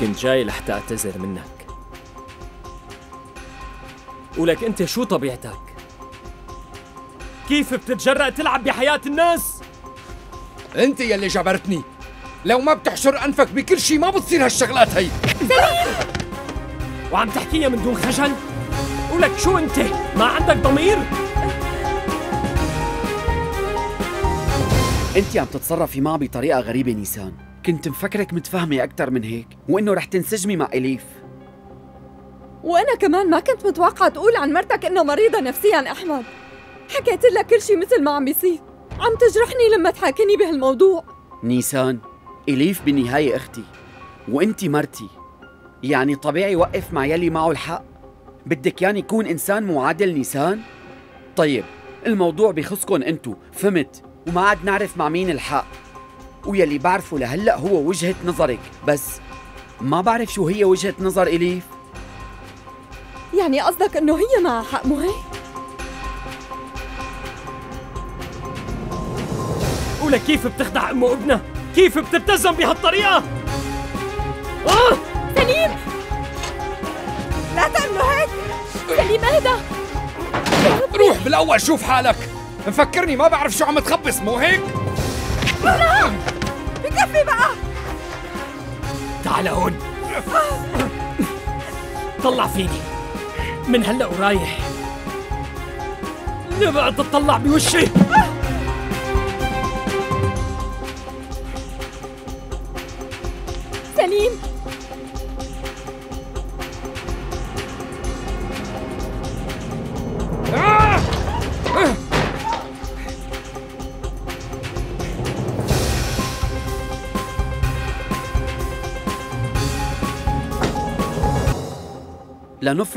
كنت جاي لحتى اعتذر منك ولك انت شو طبيعتك؟ كيف بتتجرأ تلعب بحياة الناس؟ انت يلي جبرتني لو ما بتحشر انفك بكل شيء ما بتصير هالشغلات هي سليم وعم تحكيها من دون خجل؟ ولك شو انت؟ ما عندك ضمير؟ أنت عم تتصرفي معه بطريقة غريبة نيسان. كنت مفكرك متفاهمه أكثر من هيك وإنه رح تنسجمي مع إليف. وأنا كمان ما كنت متوقعة تقول عن مرتك انها مريضة نفسيا أحمد. حكيت لك كل شيء مثل ما عم بيصير. عم تجرحني لما تحاكيني بهالموضوع. نيسان إليف بالنهايه أختي. وأنت مرتي. يعني طبيعي وقف مع يلي معه الحق. بدك يعني يكون إنسان معادل نيسان؟ طيب الموضوع بخصكن أنتو. فهمت؟ وما عاد نعرف مع مين الحق ويلي بعرفه لهلأ هو وجهة نظرك بس ما بعرف شو هي وجهة نظر إليف يعني قصدك إنه هي معها حق مو هيك؟ ولك كيف بتخدع ام وابنها؟ كيف بتبتزم بهالطريقة؟ آه! سليم لا تعملوا هيك سليم اهدى روح بالأول شوف حالك مفكرني ما بعرف شو عم تخبص مو هيك؟ لا! بكفي بقى! تعال هون. طلع فيني. من هلا ورايح. نبعد تطلع بوشي. سليم! لنفرض